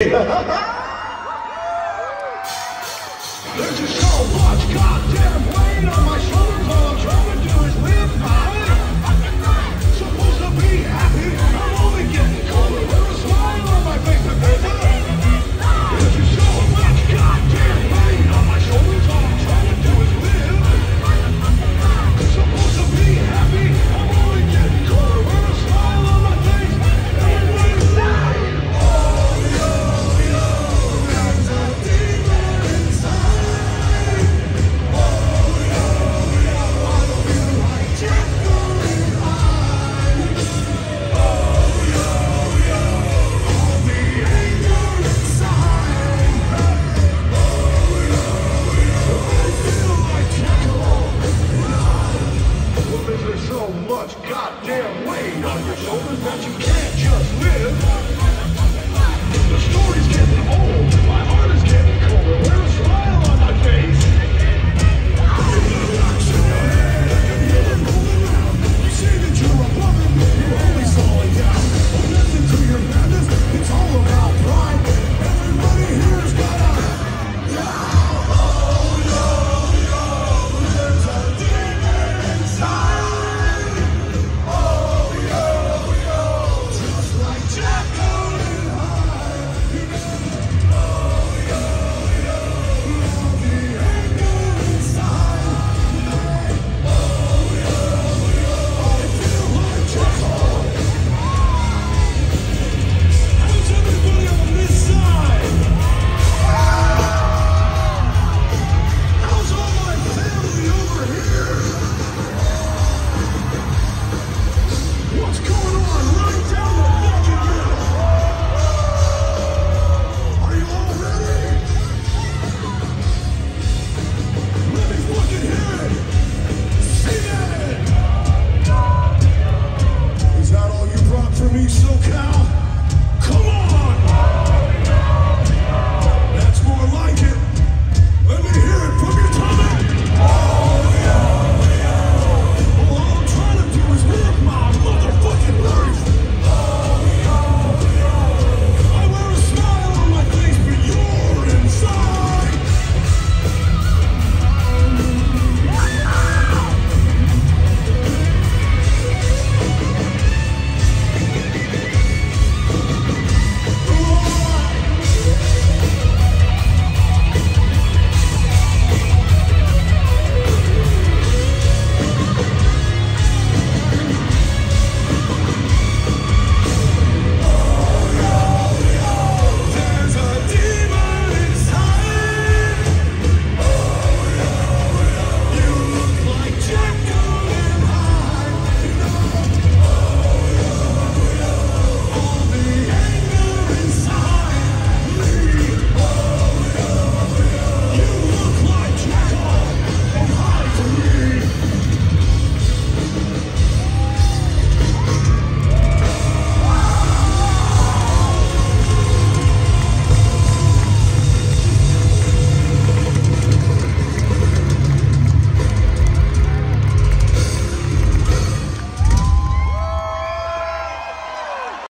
Let's just show on your shoulders that you can't just live. The story's getting old.